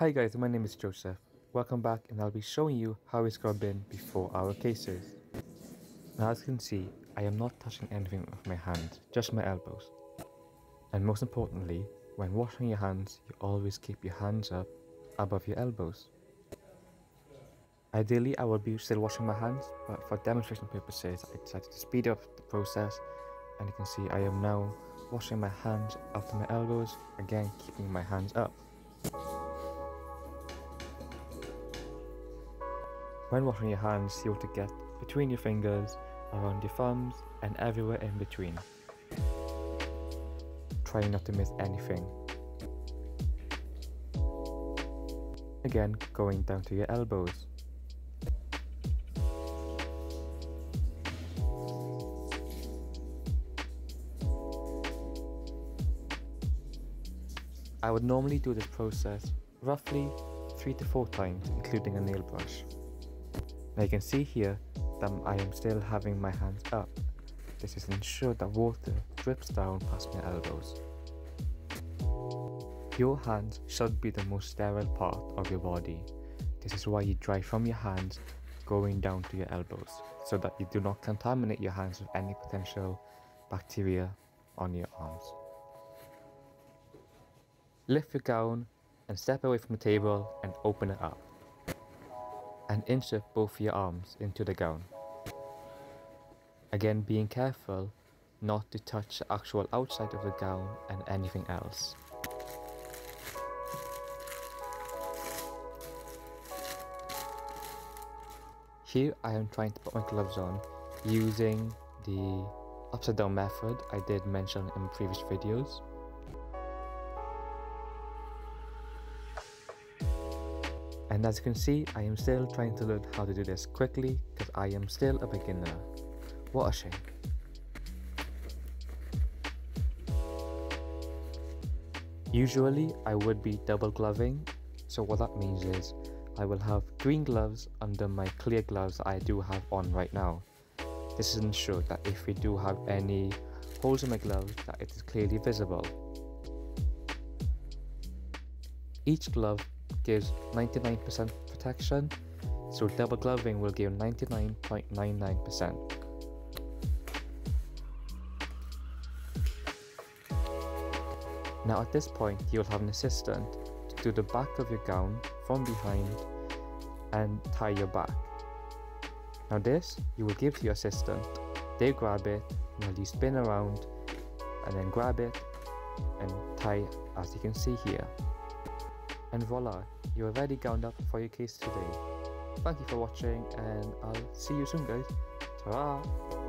Hi guys, my name is Joseph. Welcome back and I'll be showing you how we scrub in before our cases. Now as you can see, I am not touching anything with my hands, just my elbows. And most importantly, when washing your hands, you always keep your hands up above your elbows. Ideally, I would be still washing my hands, but for demonstration purposes, I decided to speed up the process and you can see I am now washing my hands up to my elbows, again keeping my hands up. When washing your hands, you want to get between your fingers, around your thumbs, and everywhere in between. Try not to miss anything. Again, going down to your elbows. I would normally do this process roughly 3 to 4 times including a nail brush. Now you can see here that I am still having my hands up. This is ensure that water drips down past my elbows. Your hands should be the most sterile part of your body. This is why you dry from your hands going down to your elbows so that you do not contaminate your hands with any potential bacteria on your arms. Lift your gown and step away from the table and open it up. And insert both your arms into the gown. Again being careful not to touch the actual outside of the gown and anything else. Here I am trying to put my gloves on using the upside down method I did mention in previous videos. And as you can see, I am still trying to learn how to do this quickly because I am still a beginner. What a shame. Usually I would be double gloving, so what that means is I will have green gloves under my clear gloves I do have on right now. This is that if we do have any holes in my gloves that it is clearly visible. Each glove gives 99% protection, so double gloving will give 99.99%. Now at this point you'll have an assistant to do the back of your gown from behind and tie your back. Now this you will give to your assistant, they grab it, while you spin around and then grab it and tie as you can see here. And voila, you are ready gowned up for your case today. Thank you for watching and I'll see you soon guys. ta